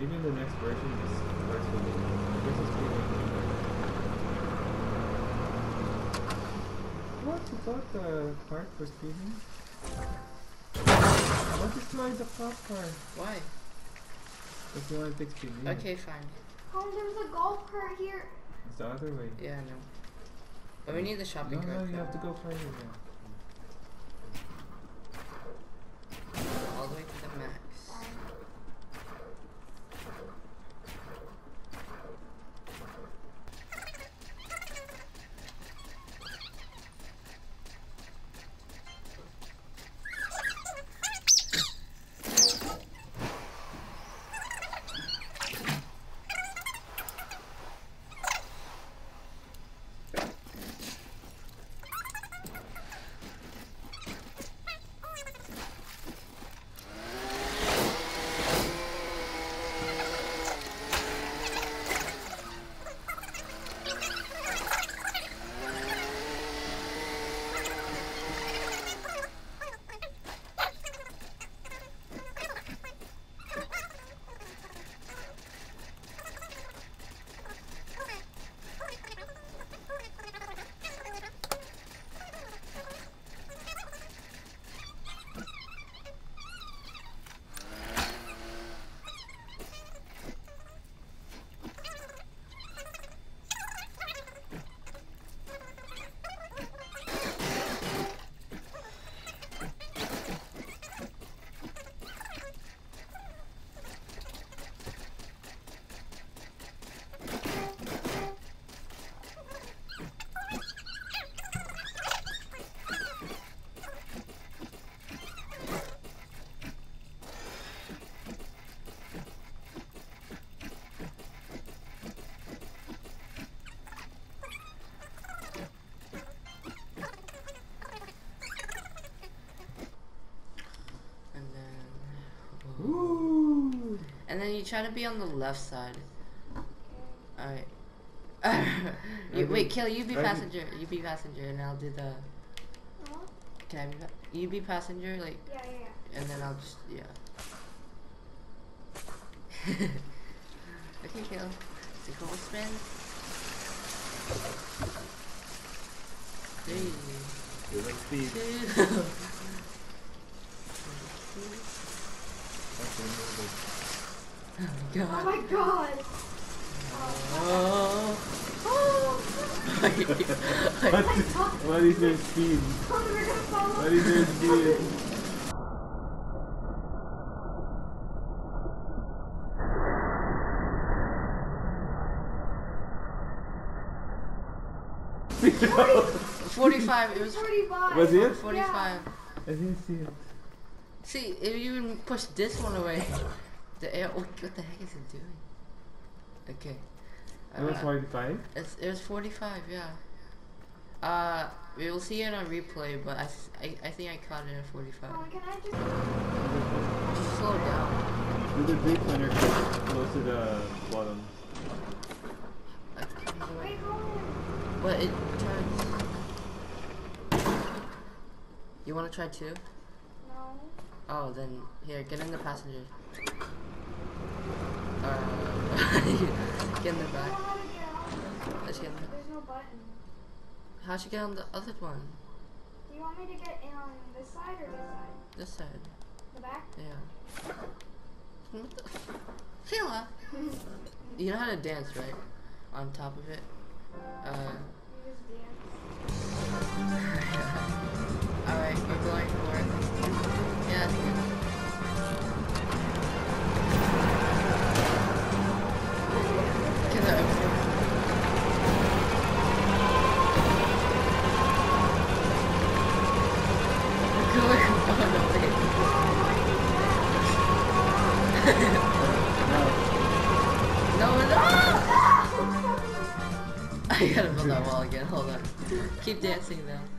Even the next version is works for me. This is pretty What? You got the part for speeding? What is my the cop car? Why? That's why I take speeding. Okay, fine. Oh, there's a golf cart here. It's the other way. Yeah, I know. But we need the No, shopping no, cart. you have to go further now. All the way you try to be on the left side. Alright. you, Okay. wait, Kill, you be passenger. You be passenger, and I'll do the. Huh? Can I be? You be passenger, like, Yeah, yeah, yeah. and then I'll just yeah. okay, Kill. It's a cool spin. Three, Give it speed. two. Oh my Oh god. my god. Oh. What, oh. oh. what is this speed? Oh, we're gonna fall What is your speed? Forty-five. It was 45. Was it? forty-five. I didn't see it. See, if you even push this one away, the air. What, what the heck is it doing? Okay. It was Uh, 45? It's, it was 45, yeah. Uh, we will see it on replay, but I, I, I think I caught it at 45. Oh, can I just... Just slow down. Do the brake when you're close to the bottom. Wait, hold on. But it turns. You want to try two? No. Oh, then here, get in the passenger. Uh, get in the back. to get out. Let's get in the. There's no button. How'd you get on the other one? Do you want me to get in on this side or this side? This side. The back? Yeah. What the? Sheila! You know how to dance, right? On top of it. Uh. You just dance. Alright, we're going for it. Yeah, that again, hold on. Keep dancing now.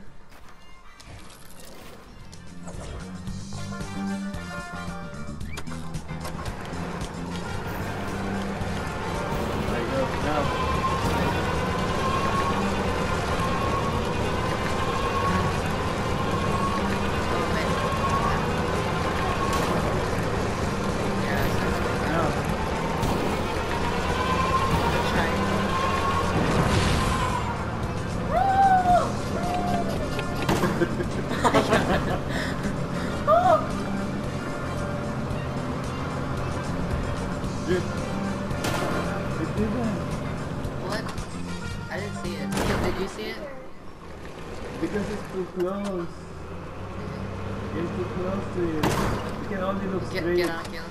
Get, straight. get on, get on.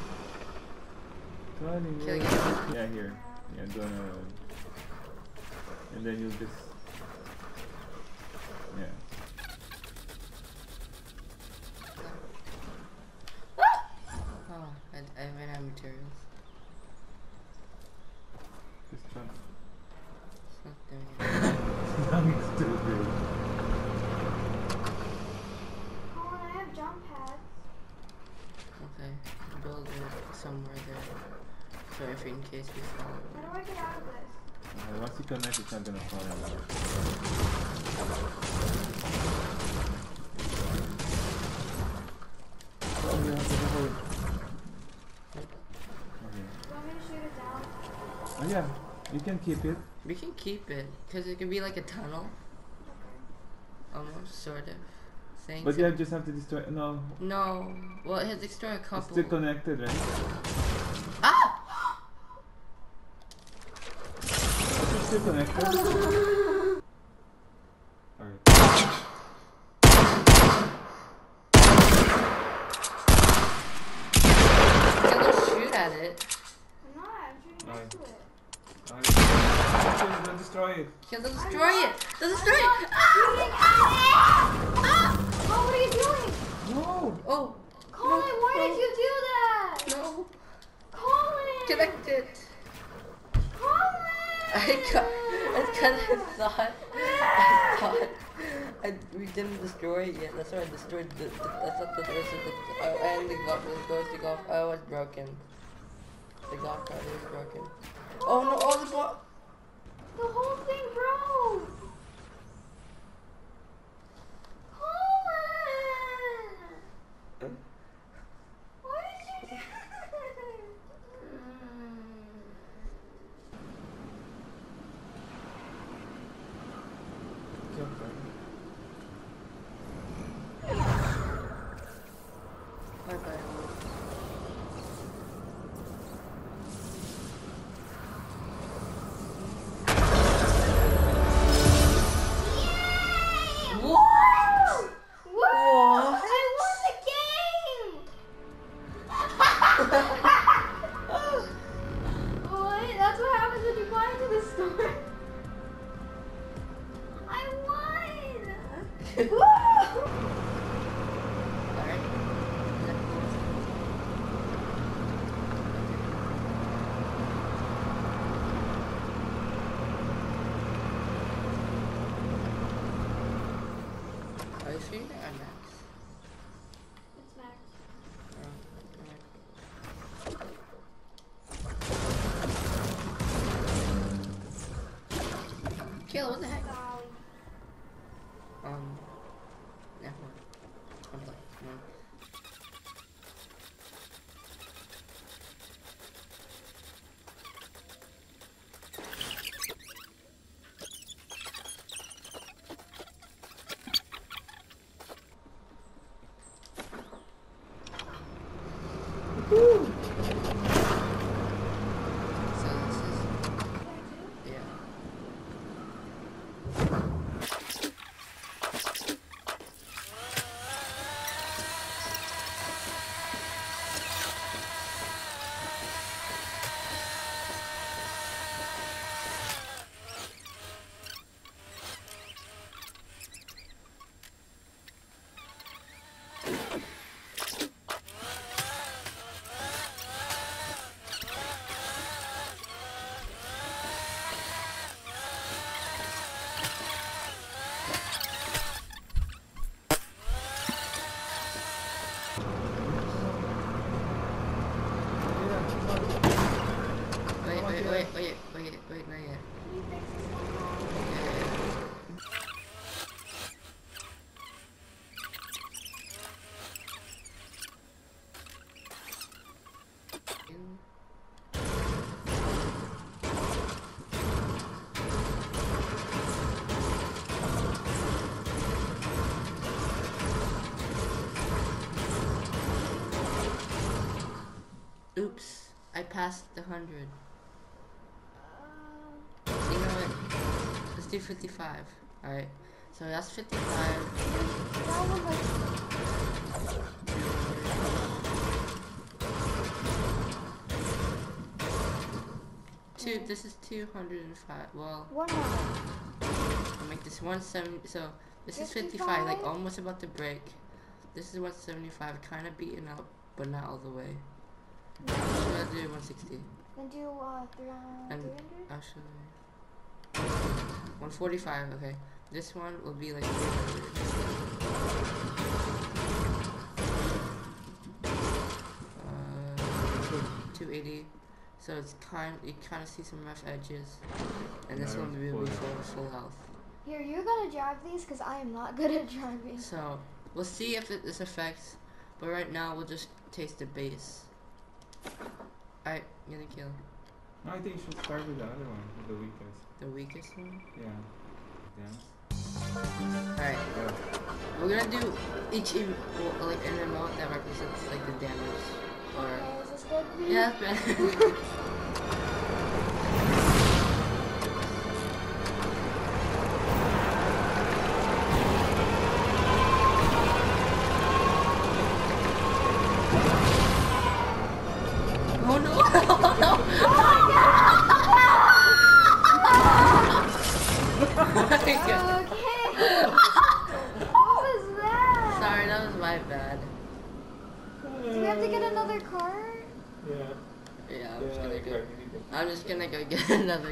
Tony, Kill, yeah. get on. Yeah, here. Yeah, go on. And then you'll just. Yeah. Ah! Oh, I, I ran out of materials. Just jump. It's not doing it. I'm stupid. Colin, I have jump pads. Okay, build it somewhere there. So if in case we fall. How do I get out of this? Uh, once you connect, it's not gonna fall anymore. Oh, yeah, there's. Okay. Do you want me to shoot it down? Oh, yeah, you can keep it. We can keep it, because it can be like a tunnel, Okay. almost, sort of. Thing. But so- yeah, just have to destroy. No, No. Well, it has destroyed a couple. it's still connected, right? ah! It's still connected. Alright. Can don't shoot at it. I'm not. I'm shooting next to it. Alright. Don't destroy it. Can don't destroy it. Don't destroy it. Shooting Ah! at it! Ah! Oh, what are you doing? No! Oh Colin, why no. did you do that? no! Colin! Connect it. Colin! I got. It's because I thought. I thought. I, we didn't destroy it yet. That's why I destroyed the. the I thought that this is the. Uh, and the golf was goes to golf. Oh, it's The golf is broken. Oh no! Oh, the ball. I passed the hundred. Uh, You know what? Let's do 55. Alright. So that's 55. that one Two. This is 205. Well, one more. I'll make this 170. So this is 55. Like almost about to break. This is 175. Kind of beaten up, but not all the way. I'll do 160. Then do uh three And- 300. Actually. 145. Okay. This one will be like 300. Uh, 280. So it's kind. You kind of see some rough edges, and this one will be full full, full health. Here, you're gonna drive these because I am not good at driving. So we'll see if it, this affects, but right now we'll just taste the base. Alright, you're gonna kill No, I think you should start with the other one, with the weakest. the weakest one. Yeah. Yeah. Alright, Go. we're gonna do each em- well, like an amount that represents like the damage. Or Okay, is this good? for you? yeah, that's better.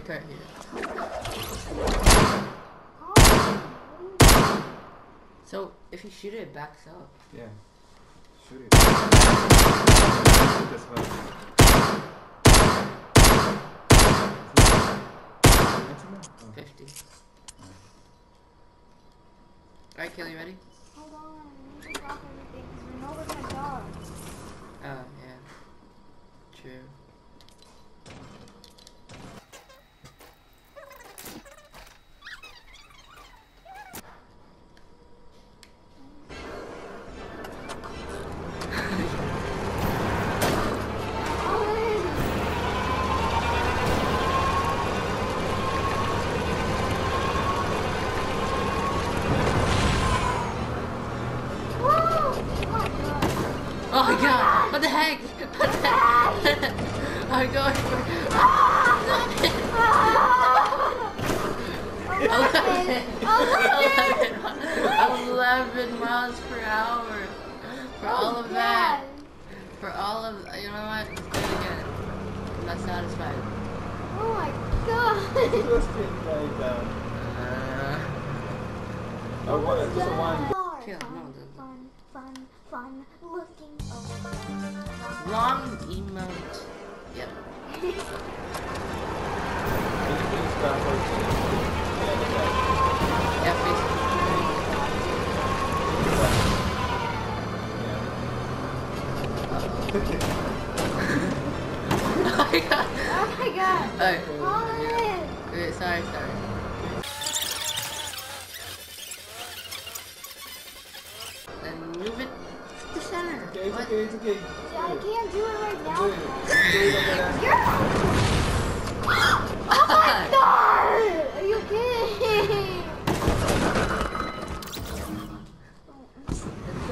get another cart here. So if you shoot it, it backs up. Yeah. Shoot it. Shoot this one. Oh. Fifty. Alright, Kelly, ready? hold on. We need to drop everything because we know we're gonna die. Oh yeah. True. What the heck? What the heck? I'm going for Eleven, 11 miles per hour. For all of that. For all of you know what? Let's do it again. I'm not satisfied. Oh my god. Just take like that. Uh, Oh, what? Just a one. Kill, Fun, no, the- fun, fun, fun, looking. Oh. long emote. Yep. You can start first. Yeah, like that. Yeah, basically. Yeah. oh my god. Oh my god. Oh, Wait, sorry, sorry. Okay, it's okay, okay. I can't do it right now. Do it. Do it over there. You're. Oh my god! Are you kidding?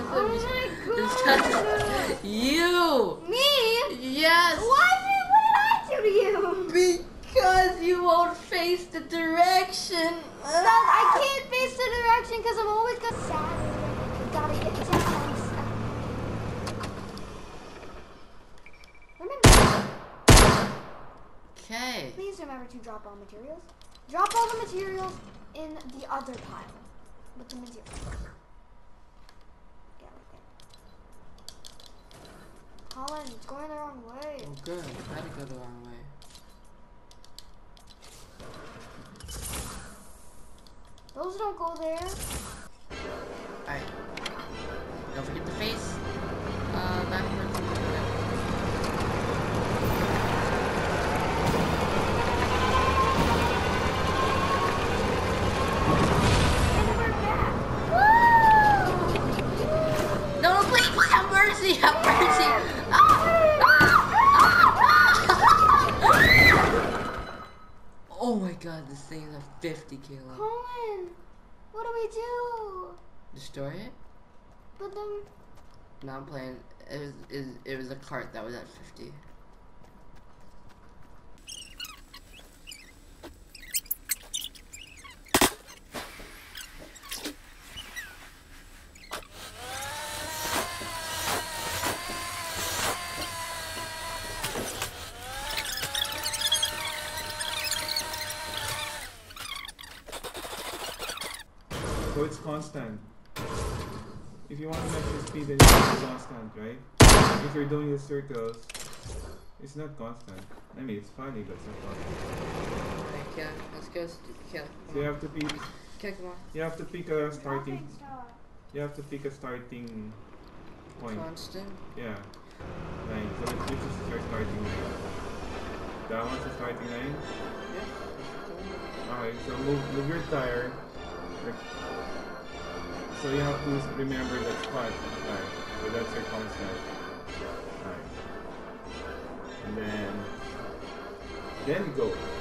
Oh my god! you. Me? Yes. Why did, what did I do to you? Because you won't face the direction. That I can't face the direction because I'm always gonna sad. You gotta get down. Remember, Okay. please remember to drop all materials. Drop all the materials in the other pile with the materials. Yeah, right there. Colin, it's going the wrong way. Oh, good. I had to go the wrong way. Those don't go there. Alright. Don't forget the face. Uh, backwards. mercy, have mercy. Oh my god, this thing is a 50 kilo. Colin, what do we do? Destroy it? But then... No, I'm playing. It was, it was a cart that was at 50. Speed, then constant, right? If you're doing the circles, it's not constant. I mean, it's funny, but it's not constant. Alright, kill. Let's go. Kill. So you have to pick. Kill, come on. You have to pick a starting. You have to pick a starting point. Constant. Yeah. Line. So which is your starting line? That one's the starting line. Yeah. Okay. So move move your tire. Like, So you have to remember that spot. Right. So that's your constant. Right. And then then go.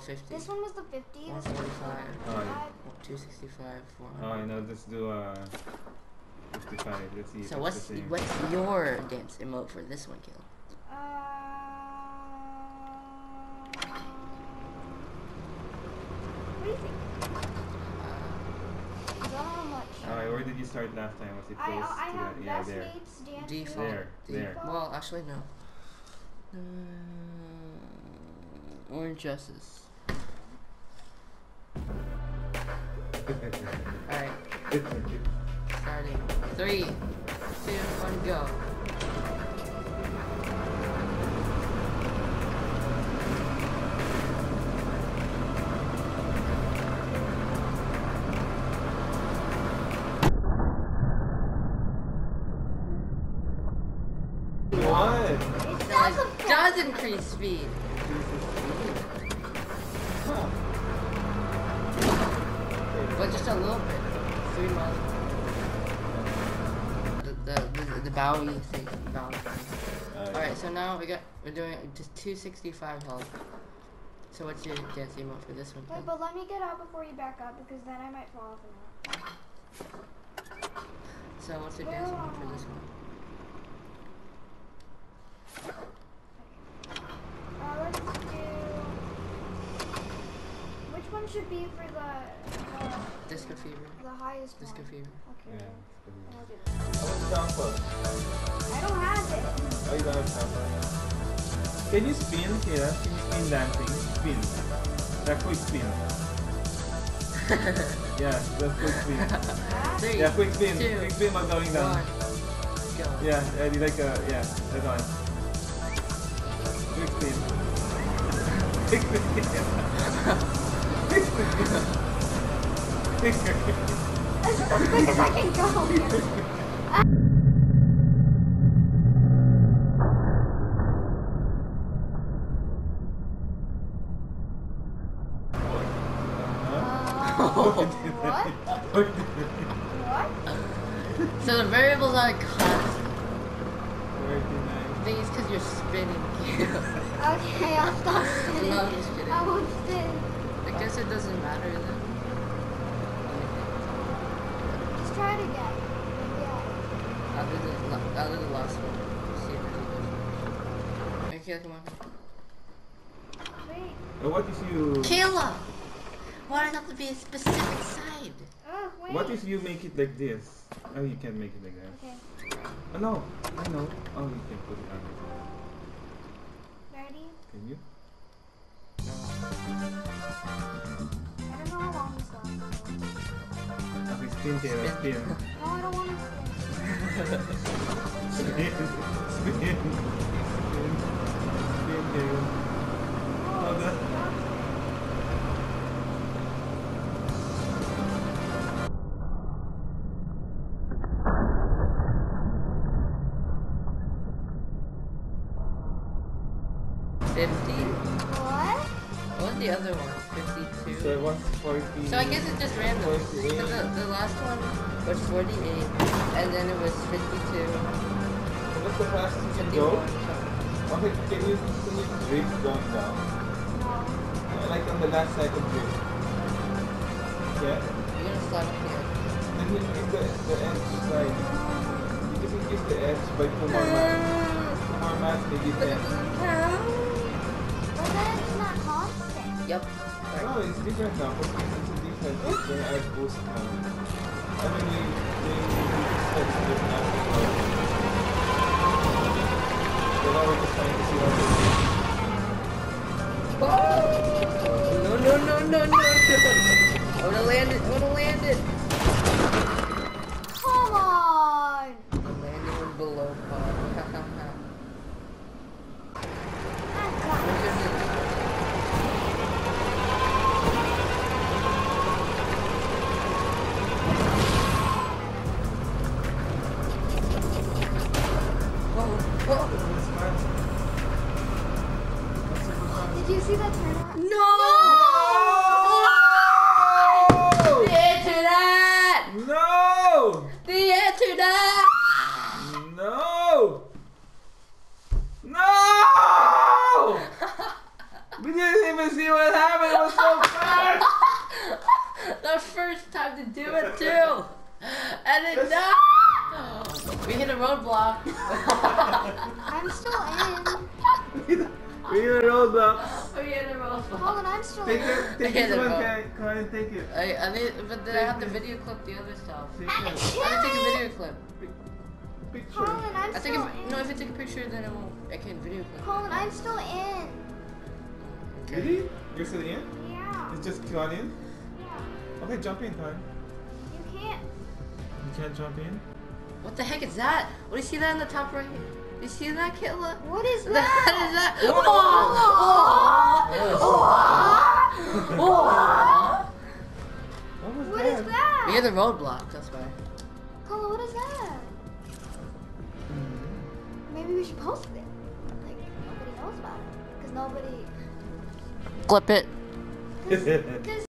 450. This one was the 50. 145. Oh, yeah. 265. 400. Oh, no, let's do uh, 55. Let's see. So what's what's your dance emote for this one, kill? Uh, what do you think? Uh, Alright, where did you start last time? Was it close I, I to that? Yeah, there. Default. There, there. Well, actually, no. Uh, Orange Justice. Alright, starting. Three, two, one, go. what? It does it does increase speed. Huh. But just a little bit. Three miles. The the the, the Bowie thing. Bowie thing. Uh, Alright, so now we got we're doing just 265 health. So what's your dance emote for this one? Wait, Ken? but let me get out before you back up because then I might fall off in that. So what's your dance emote for this one? Uh, let's do. Which one should be for the uh, Disco fever. the highest Disco one? fever. Okay. Yeah. I'll do that. How much jumper? I don't have it. Oh, you don't have jumper. Can you spin, Kira? Can you spin dancing? Spin. That quick spin. yeah, that's quick spin. Three, Yeah, quick spin. two, quick spin while going down. one, go. Yeah, yeah, you like uh, yeah, that one. Quick spin. Quick spin. As quick as I can go what? What? So the variables are constant. Forty-nine. I think it's because you're spinning. Okay, I'll stop spinning. No, I'm just kidding. I won't spin. I guess it doesn't matter then. Just try it again. Yeah. I'll do the, la- I'll do the last one. See if it goes. Okay, come on. Wait. Uh, what if you? Kayla! Why does it have to be a specific side? Oh, wait. What if you make it like this? Oh, you can't make it like that. Okay. Oh no, I know. Oh, you can put it on. Ready? Can you? Okay, Spin tail, spin. No, I don't want to. Spin, spin, spin, spin tail. Oh, that. Fifty. What? What was the other one? Fifty-two. So what's 40? So I guess it's just random. The, the last one was 48, and then it was 52, What's the fastest you can go? something. Okay, can you can you drift down down? No. Like on the last second drift. Yeah. You're gonna slide up here. Then you use the the edge side. You just increase the edge by two more mats. Two more mats, maybe ten. But then it's not constant. Yep. No, it's different now. It's a defense. It's gonna add now. I mean, just said it's just now. So now we're just trying to see how to oh! No, no, no, no, no, no. I wanna land it. I wanna land it. See that it. I, I need, but then I have to video clip the other stuff. I it. have to take a video clip. Picture. Colin, I'm I think still if, in. no, if I take a picture, then it won't. I can't video clip. Colin, I'm still in. Really? You're still in? Yeah. It's just gone in? Yeah. Okay, jump in, Kai. You can't. You can't jump in? What the heck is that? What do you see that in the top right? here? You see that, Kitla? What is What is that? that? Whoa. Oh, oh, oh. What was What is that? We hit the roadblock, that's why. Colin, what is that? Maybe we should post it. Like, nobody knows about it. Because nobody. Clip it. Because